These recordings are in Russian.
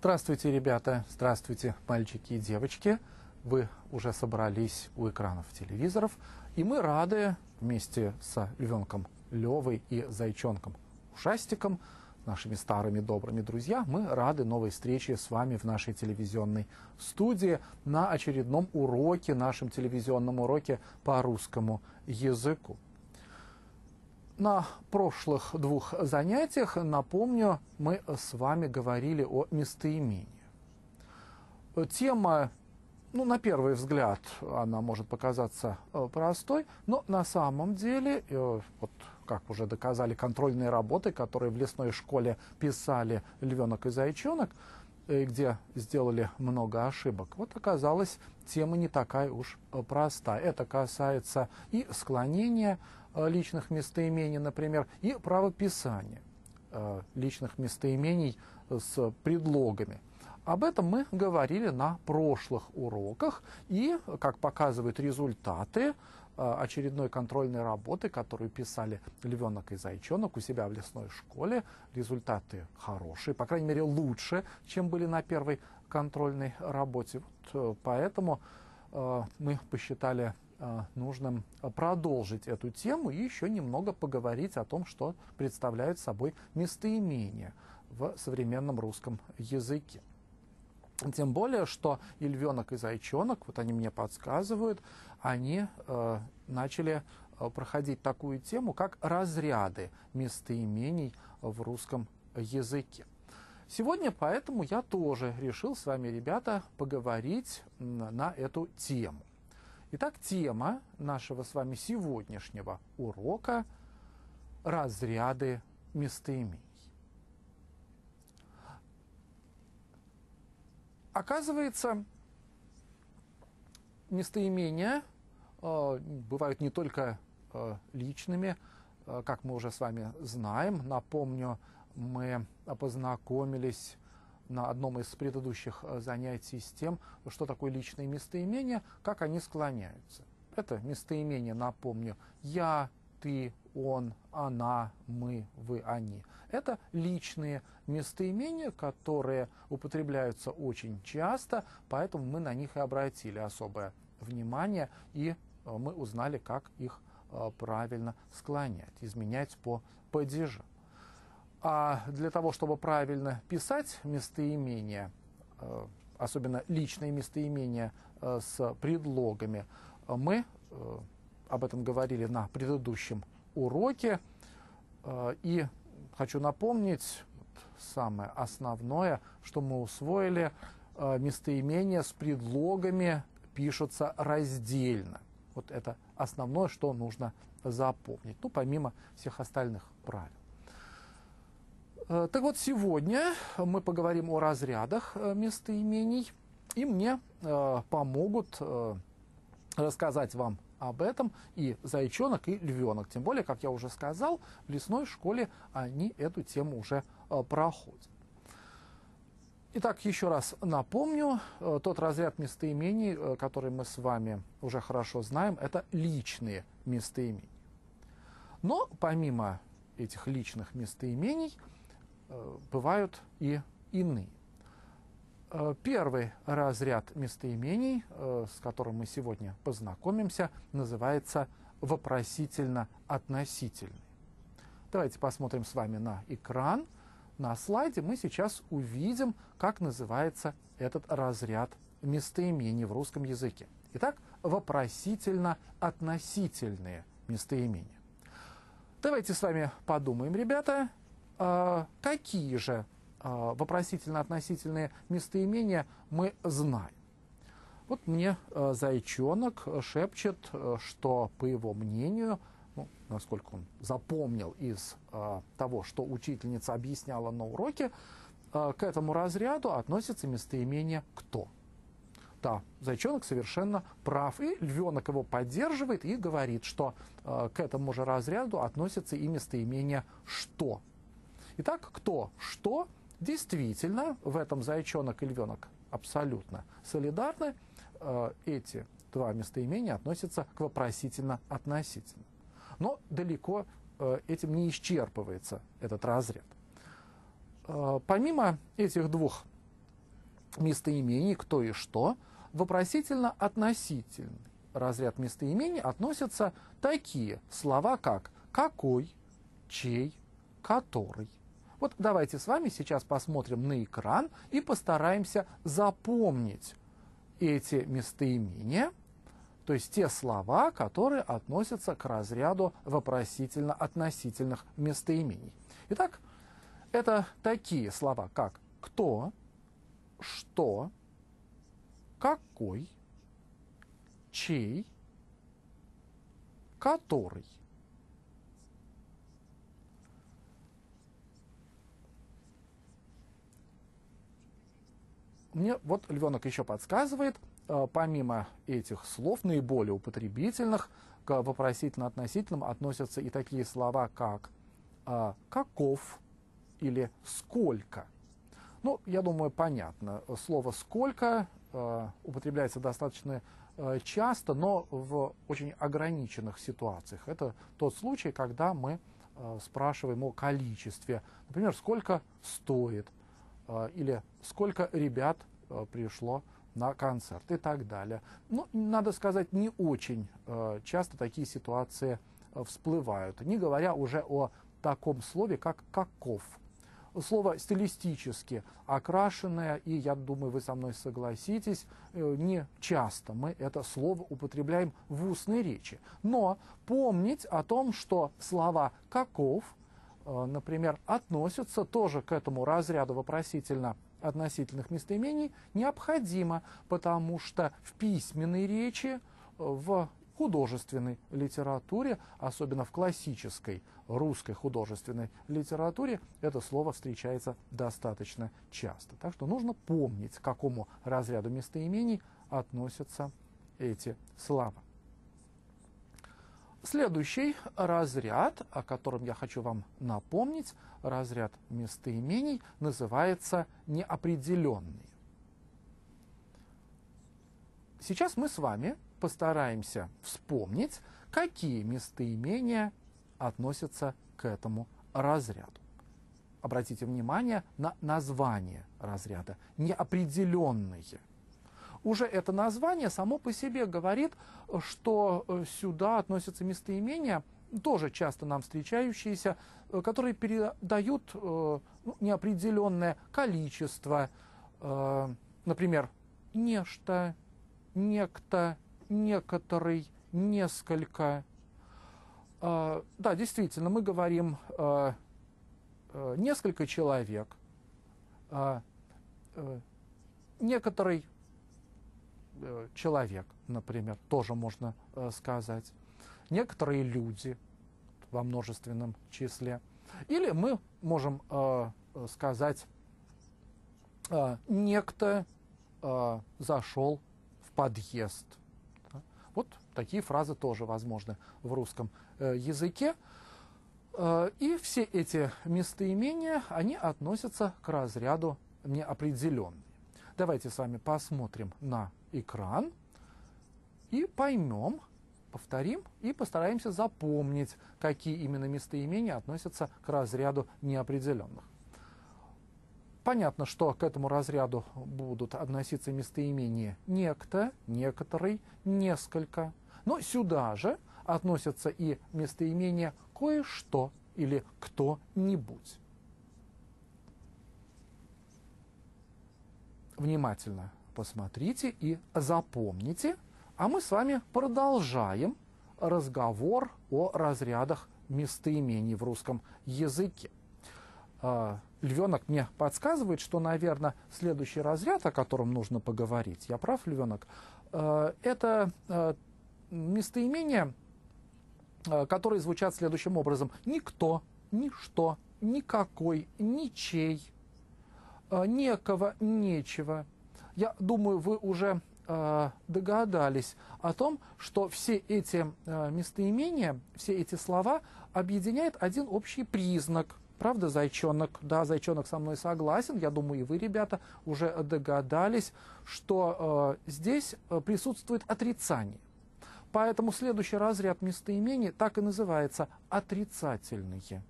Здравствуйте, ребята! Здравствуйте, мальчики и девочки! Вы уже собрались у экранов телевизоров, и мы рады вместе с львенком Левой и зайчонком Ушастиком, нашими старыми добрыми друзья, мы рады новой встрече с вами в нашей телевизионной студии на очередном уроке, нашем телевизионном уроке по русскому языку. На прошлых двух занятиях, напомню, мы с вами говорили о местоимении. Тема, ну, на первый взгляд, она может показаться э, простой, но на самом деле, э, вот как уже доказали контрольные работы, которые в лесной школе писали львенок и зайчонок, э, где сделали много ошибок. Вот оказалось, тема не такая уж простая. Это касается и склонения личных местоимений, например, и правописание э, личных местоимений с предлогами. Об этом мы говорили на прошлых уроках, и, как показывают результаты э, очередной контрольной работы, которую писали львенок и зайчонок у себя в лесной школе, результаты хорошие, по крайней мере лучше, чем были на первой контрольной работе. Вот, поэтому мы посчитали Э, нужным продолжить эту тему и еще немного поговорить о том, что представляют собой местоимения в современном русском языке. Тем более, что и львенок, и зайчонок, вот они мне подсказывают, они э, начали э, проходить такую тему, как разряды местоимений в русском языке. Сегодня поэтому я тоже решил с вами, ребята, поговорить на эту тему. Итак, тема нашего с вами сегодняшнего урока – разряды местоимений. Оказывается, местоимения э, бывают не только э, личными, э, как мы уже с вами знаем. Напомню, мы познакомились на одном из предыдущих э, занятий с тем, что такое личные местоимения, как они склоняются. Это местоимение, напомню, я, ты, он, она, мы, вы, они. Это личные местоимения, которые употребляются очень часто, поэтому мы на них и обратили особое внимание, и э, мы узнали, как их э, правильно склонять, изменять по падежам. А для того, чтобы правильно писать местоимения, э, особенно личные местоимения э, с предлогами, мы э, об этом говорили на предыдущем уроке. И хочу напомнить самое основное, что мы усвоили, местоимения с предлогами пишутся раздельно. Вот это основное, что нужно запомнить, ну, помимо всех остальных правил. Э, так вот, сегодня мы поговорим о разрядах э, местоимений, и мне э, помогут рассказать вам об этом и зайчонок, и львенок. Тем более, как я уже сказал, в лесной школе они эту тему уже проходят. Итак, еще раз напомню, тот разряд местоимений, который мы с вами уже хорошо знаем, это личные местоимения. Но помимо этих личных местоимений, бывают и иные. Э, первый разряд местоимений, э, с которым мы сегодня познакомимся, называется вопросительно-относительный. Давайте посмотрим с вами на экран. На слайде мы сейчас увидим, как называется этот разряд местоимений в русском языке. Итак, вопросительно-относительные местоимения. Давайте с вами подумаем, ребята, какие же а, вопросительно-относительные местоимения мы знаем. Вот мне а, зайчонок шепчет, что, по его мнению, ну, насколько он запомнил из того, что учительница объясняла на уроке, к этому разряду относится местоимение «кто». Да, зайчонок совершенно прав. И львенок его поддерживает и говорит, что к этому же разряду относится и местоимение «что». Итак, кто, что, действительно, в этом зайчонок и львенок абсолютно солидарны. Э, эти два местоимения относятся к вопросительно-относительно. Но далеко э, этим не исчерпывается этот разряд. Э, помимо этих двух местоимений «кто» и «что» вопросительно-относительный разряд местоимений относятся такие слова, как «какой», «чей», «который». Вот давайте с вами сейчас посмотрим на экран и постараемся запомнить эти местоимения, то есть те слова, которые относятся к разряду вопросительно-относительных местоимений. Итак, это такие слова, как «кто», «что», «какой», «чей», «который». Мне вот львенок еще подсказывает, э, помимо этих слов, наиболее употребительных, к вопросительно-относительным относятся и такие слова, как э, «каков» или «сколько». Ну, я думаю, понятно. Слово «сколько» э, употребляется достаточно часто, но в очень ограниченных ситуациях. Это тот случай, когда мы спрашиваем о количестве. Например, сколько стоит или сколько ребят э, пришло на концерт и так далее. Ну, надо сказать, не очень э, часто такие ситуации всплывают, не говоря уже о таком слове, как «каков». Слово стилистически окрашенное, и я думаю, вы со мной согласитесь, не часто мы это слово употребляем в устной речи. Но помнить о том, что слова «каков» Э, например, относятся тоже к этому разряду вопросительно относительных местоимений, необходимо, потому что в письменной речи, э, в художественной литературе, особенно в классической русской художественной литературе, это слово встречается достаточно часто. Так что нужно помнить, к какому разряду местоимений относятся эти слова. Следующий разряд, о котором я хочу вам напомнить, разряд местоимений, называется неопределенные. Сейчас мы с вами постараемся вспомнить, какие местоимения относятся к этому разряду. Обратите внимание на название разряда неопределенные уже это название само по себе говорит, что э, сюда относятся местоимения, тоже часто нам встречающиеся, э, которые передают э, ну, неопределенное количество, например, нечто, некто, некоторый, несколько. Да, действительно, мы говорим несколько человек, некоторый человек, например, тоже можно э, сказать. Некоторые люди во множественном числе. Или мы можем э, сказать, некто зашел в подъезд. Вот такие фразы тоже возможны в русском языке. И все эти местоимения, они относятся к разряду неопределенный. Давайте с вами посмотрим на экран и поймем, повторим и постараемся запомнить, какие именно местоимения относятся к разряду неопределенных. Понятно, что к этому разряду будут относиться местоимения «некто», «некоторый», «несколько». Но сюда же относятся и местоимения «кое-что» или «кто-нибудь». Внимательно посмотрите и запомните. А мы с вами продолжаем разговор о разрядах местоимений в русском языке. А, львенок мне подсказывает, что, наверное, следующий разряд, о котором нужно поговорить, я прав, львенок, а, это а, местоимения, которые звучат следующим образом. Никто, ничто, никакой, ничей, некого, нечего – я думаю, вы уже э, догадались о том, что все эти э, местоимения, все эти слова объединяет один общий признак. Правда, зайчонок? Да, зайчонок со мной согласен. Я думаю, и вы, ребята, уже догадались, что э, здесь присутствует отрицание. Поэтому следующий разряд местоимений так и называется отрицательные.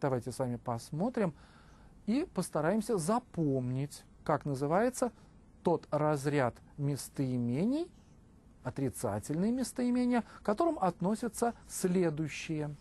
Давайте с вами посмотрим и постараемся запомнить как называется тот разряд местоимений, отрицательные местоимения, к которым относятся следующие.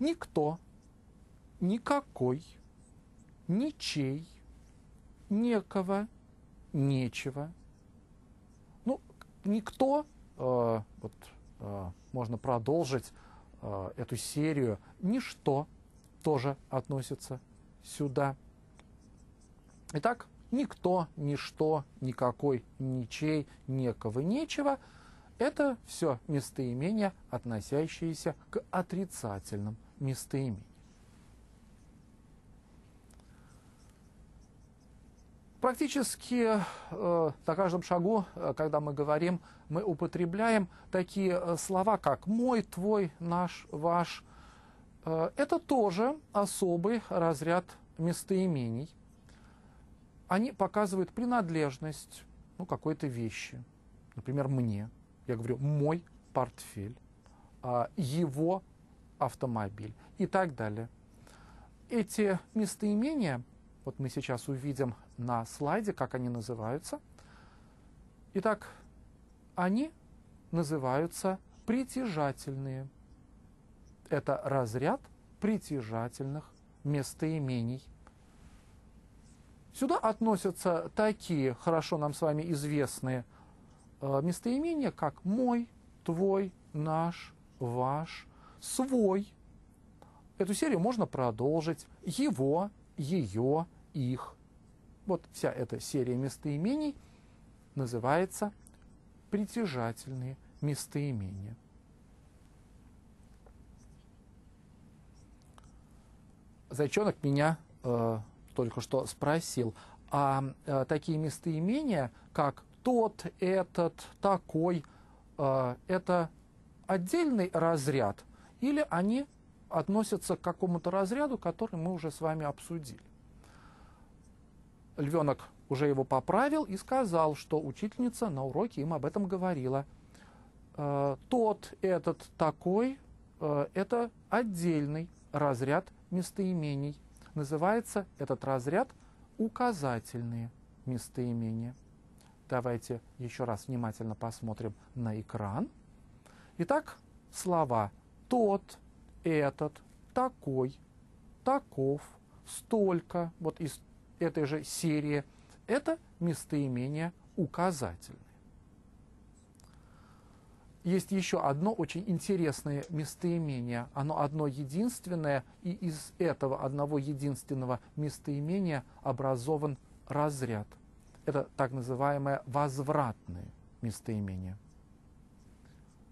Никто, никакой, ничей, некого, нечего. Ну, никто, э, вот э, можно продолжить эту серию, ничто тоже относится сюда. Итак, никто, ничто, никакой, ничей, некого, нечего – это все местоимения, относящиеся к отрицательным местоимениям. Практически э, на каждом шагу, э, когда мы говорим, мы употребляем такие э, слова, как «мой», «твой», «наш», «ваш». Э, это тоже особый разряд местоимений. Они показывают принадлежность ну, какой-то вещи. Например, мне. Я говорю «мой портфель», э, «его автомобиль» и так далее. Эти местоимения, вот мы сейчас увидим на слайде, как они называются. Итак, они называются притяжательные. Это разряд притяжательных местоимений. Сюда относятся такие хорошо нам с вами известные э, местоимения, как мой, твой, наш, ваш, свой. Эту серию можно продолжить. Его, ее, их. Вот вся эта серия местоимений называется притяжательные местоимения. Зайчонок меня э, только что спросил, а э, такие местоимения, как тот, этот, такой, э, это отдельный разряд или они относятся к какому-то разряду, который мы уже с вами обсудили? львенок уже его поправил и сказал, что учительница на уроке им об этом говорила. Э, тот, этот, такой, э, это отдельный разряд местоимений. Называется этот разряд указательные местоимения. Давайте еще раз внимательно посмотрим на экран. Итак, слова тот, этот, такой, таков, столько. Вот из этой же серии, это местоимения указательные. Есть еще одно очень интересное местоимение. Оно одно единственное, и из этого одного единственного местоимения образован разряд. Это так называемое возвратное местоимение.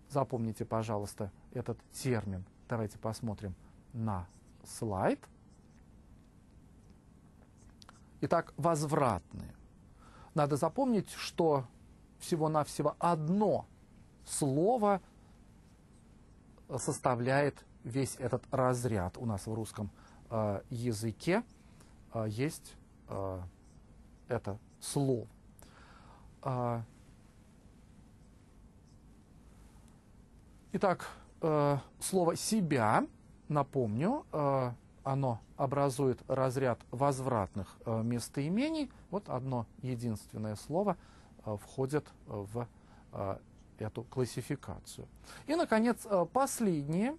Запомните, пожалуйста, этот термин. Давайте посмотрим на слайд. Итак, возвратные. Надо запомнить, что всего-навсего одно слово составляет весь этот разряд. У нас в русском э, языке э, есть э, это слово. Э, итак, э, слово «себя», напомню, э, оно образует разряд возвратных э, местоимений. Вот одно единственное слово э, входит в э, эту классификацию. И, наконец, последнее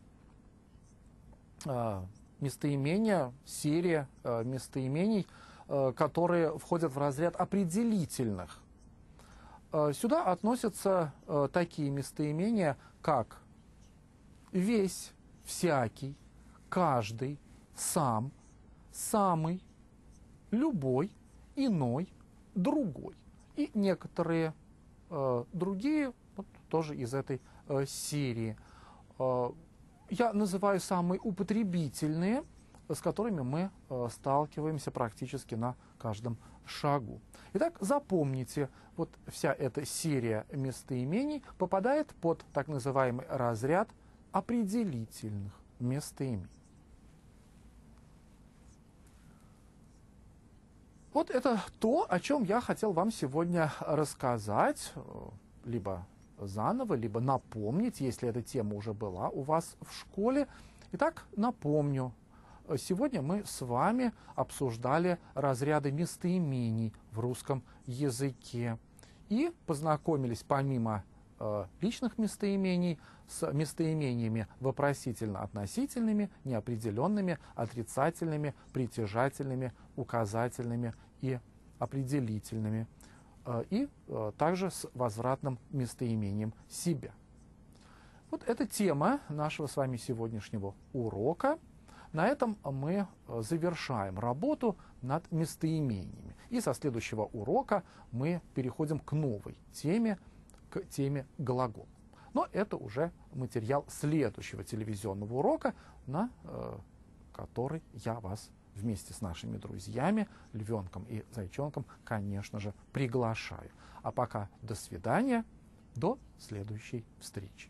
местоимения, серия местоимений, которые входят в разряд определительных. Сюда относятся такие местоимения, как весь, всякий, каждый, сам, самый, любой, иной, другой. И некоторые э, другие вот, тоже из этой э, серии. Э, я называю самые употребительные, с которыми мы э, сталкиваемся практически на каждом шагу. Итак, запомните, вот вся эта серия местоимений попадает под так называемый разряд определительных местоимений. Вот это то, о чем я хотел вам сегодня рассказать, э, либо заново, либо напомнить, если эта тема уже была у вас в школе. Итак, напомню, э, сегодня мы с вами обсуждали разряды местоимений в русском языке и познакомились помимо личных местоимений с местоимениями вопросительно-относительными, неопределенными, отрицательными, притяжательными, указательными и определительными. Э, и э, также с возвратным местоимением «себя». Вот это тема нашего с вами сегодняшнего урока. На этом мы э, завершаем работу над местоимениями. И со следующего урока мы переходим к новой теме, к теме глагол. Но это уже материал следующего телевизионного урока, на э, который я вас вместе с нашими друзьями, львенком и зайчонком, конечно же, приглашаю. А пока до свидания, до следующей встречи.